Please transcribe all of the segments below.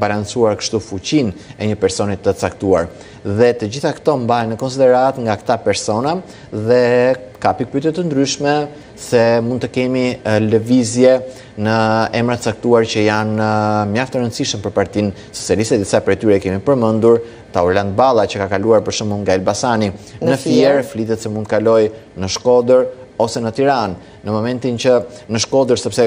balancuar kështu fuqinë e një personi të caktuar. Dhe të gjitha këto mbahen në konsideratë nga këta persona dhe ka pikëpyetje të ndryshme se mund të kemi lëvizje në emra të caktuar që janë mjaft të rëndësishëm për partinë socialiste, disa prej tyre kemi përmendur, Taulant Balla që ka kaluar për shembull nga Elbasani, në Fier, flitet se mund të kalojë në Shkodër ose në Tiranë. në momentin që në Shkodër, sepse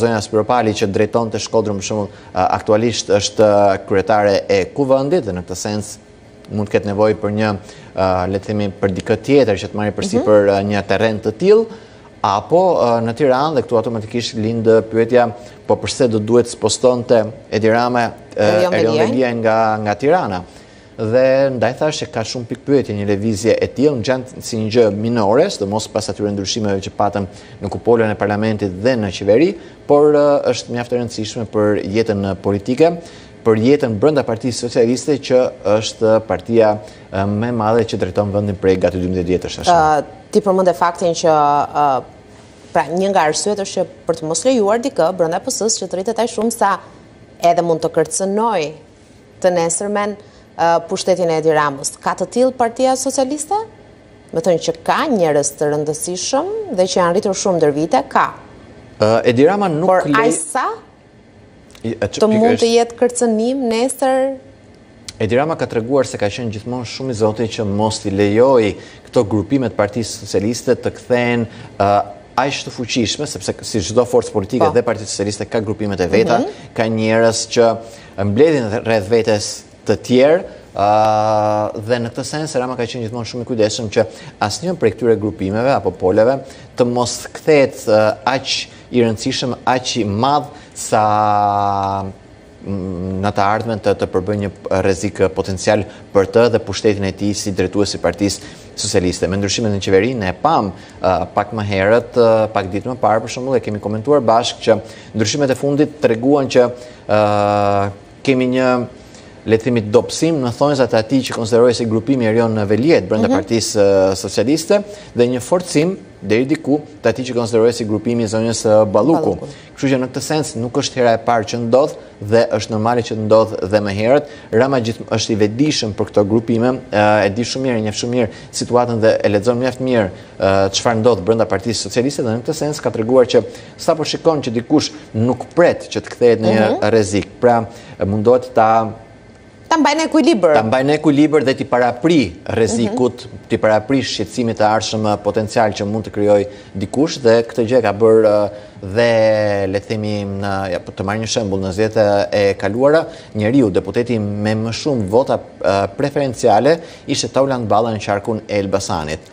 zonja Spiropali që drejtonte Shkodrën për shembull aktualisht është kryetare e kuvendit dhe në këtë sens mund të ketë nevojë për një, le të themi, për dikë tjetër që të marrë përsipër mhm. një terren të tillë, apo në Tiranë dhe këtu automatikisht lind pyetja po përse do të duhet të spostonte Edi Rama Erion Veliajn nga Tirana. Dhe ndaj thashë që ka shumë pikëpyetje, një lëvizje e tillë ngjan si një gjë minore, sidomos pas atyre ndryshimeve që patëm në kupolën e Parlamentit dhe në Qeveri, por është mjaft e rëndësishme për jetën politike, për jetën brenda Partisë Socialiste që është partia më e madhe që drejton vendin prej gati dymbëdhjetë vjetësh tashmë. Ti përmende faktin që Pra, një nga arsyet është që për të mos lejuar dikë brenda PS-së që të rritet aq shumë sa edhe mund të kërcënojë të nesërmen pushtetin e Edi Ramës. Ka të tillë partia socialiste? Domethënë që ka njerëz të rëndësishëm dhe që janë rritur shumë ndër vite, ka. Edi Rama nuk le... Por aq sa të mund të jetë kërcënim nesër... Edi Rama ka treguar se ka qenë gjithmonë shumë i zoti që mos t'i lejojë këto grupime të partisë socialiste të kthehen aq të fuqishme, sepse si çdo forcë politike po. dhe partia socialiste ka grupimet e veta, mhm. ka njerëz që mbledhin rreth vetes të tjerë dhe në këtë sens Rama ka qenë gjithmonë shumë i kujdesshëm që asnjë prej këtyre grupimeve apo poleve të mos kthehet aq i rëndësishëm, aq i madh sa mm, në të ardhmen të të përbëjë një rrezik potencial për të dhe pushtetin e tij si drejtues i partisë socialiste. Me ndryshimet në qeveri ne pamë pak më herët, pak ditë më parë për shembull e kemi komentuar bashkë që ndryshimet e fundit treguan që Kemi një le të themi dobësim në thonjëza të atij që konsiderohet si grupimi i Erion Veliajt brenda mhm. partisë socialiste dhe një forcim deri diku të atij që konsiderohet si grupimi i zonjës Balluku. Kështu që në këtë sens nuk është hera e parë që ndodh dhe është normale që ndodh dhe më herët. Rama gjithsesi është i vetëdijshëm për këto grupime, e di shumë mirë, njeh shumë mirë situatën dhe e lexon mjaft mirë çfarë ndodh brenda partisë socialiste dhe në këtë sens ka treguar që Sapo shikon që dikush nuk pret që të kthehet në një mhm. rrezik. Pra, mundohet ta ta mbajnë ekuilibër. Ta mbajnë ekuilibër dhe t'i paraprijë rrezikut, mhm. t'i paraprijë shqetësimit të ardhshëm uh, potencial që mund të krijojë dikush dhe këtë gjë e ka bërë uh, dhe le të themi në ja, po të marrë një shembull në zgjedhjet uh, e kaluara, njeriu deputeti me më shumë vota preferenciale ishte Taulant Balla në qarkun e Elbasanit.